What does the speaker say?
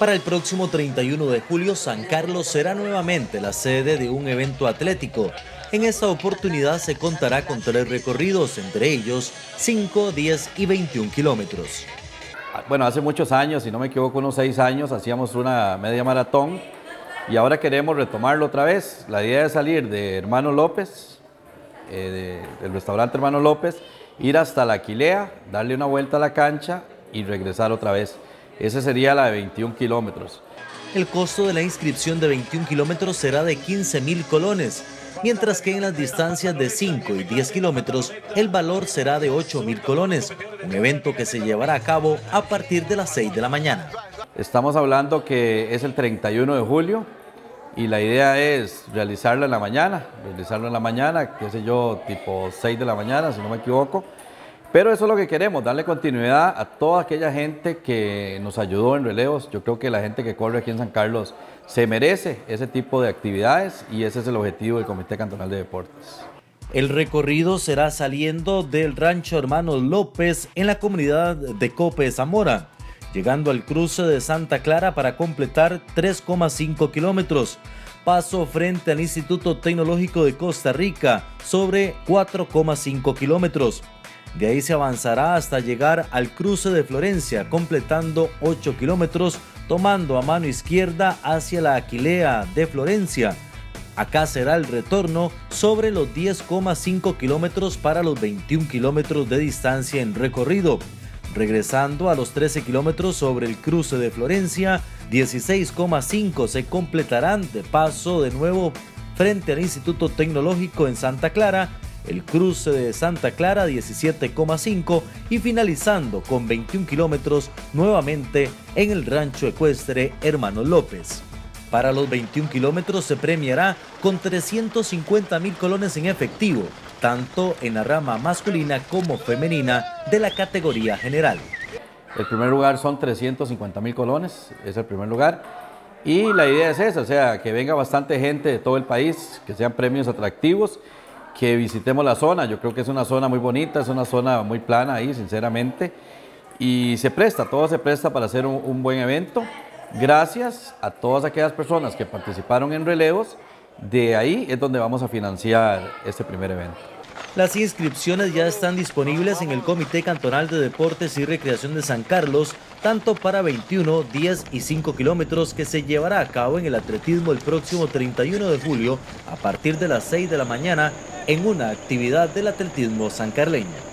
Para el próximo 31 de julio, San Carlos será nuevamente la sede de un evento atlético. En esta oportunidad se contará con tres recorridos, entre ellos 5, 10 y 21 kilómetros. Bueno, hace muchos años, si no me equivoco, unos seis años, hacíamos una media maratón y ahora queremos retomarlo otra vez. La idea es salir de Hermano López, eh, del restaurante Hermano López, ir hasta la Aquilea, darle una vuelta a la cancha y regresar otra vez. Esa sería la de 21 kilómetros. El costo de la inscripción de 21 kilómetros será de 15 mil colones, mientras que en las distancias de 5 y 10 kilómetros el valor será de 8 mil colones, un evento que se llevará a cabo a partir de las 6 de la mañana. Estamos hablando que es el 31 de julio, y la idea es realizarlo en la mañana, realizarlo en la mañana, qué sé yo, tipo 6 de la mañana, si no me equivoco. Pero eso es lo que queremos, darle continuidad a toda aquella gente que nos ayudó en relevos. Yo creo que la gente que corre aquí en San Carlos se merece ese tipo de actividades y ese es el objetivo del Comité Cantonal de Deportes. El recorrido será saliendo del rancho Hermanos López en la comunidad de Cope Zamora llegando al cruce de Santa Clara para completar 3,5 kilómetros. Paso frente al Instituto Tecnológico de Costa Rica sobre 4,5 kilómetros. De ahí se avanzará hasta llegar al cruce de Florencia, completando 8 kilómetros, tomando a mano izquierda hacia la Aquilea de Florencia. Acá será el retorno sobre los 10,5 kilómetros para los 21 kilómetros de distancia en recorrido. Regresando a los 13 kilómetros sobre el cruce de Florencia, 16,5 se completarán de paso de nuevo frente al Instituto Tecnológico en Santa Clara, el cruce de Santa Clara 17,5 y finalizando con 21 kilómetros nuevamente en el rancho ecuestre Hermano López. Para los 21 kilómetros se premiará con 350 mil colones en efectivo, tanto en la rama masculina como femenina de la categoría general. El primer lugar son 350 mil colones, es el primer lugar. Y la idea es esa, o sea, que venga bastante gente de todo el país, que sean premios atractivos, que visitemos la zona. Yo creo que es una zona muy bonita, es una zona muy plana ahí, sinceramente. Y se presta, todo se presta para hacer un, buen evento. Gracias a todas aquellas personas que participaron en relevos, de ahí es donde vamos a financiar este primer evento. Las inscripciones ya están disponibles en el Comité Cantonal de Deportes y Recreación de San Carlos, tanto para 21, 10 y 5 kilómetros que se llevará a cabo en el atletismo el próximo 31 de julio a partir de las 6 de la mañana en una actividad del atletismo sancarleño.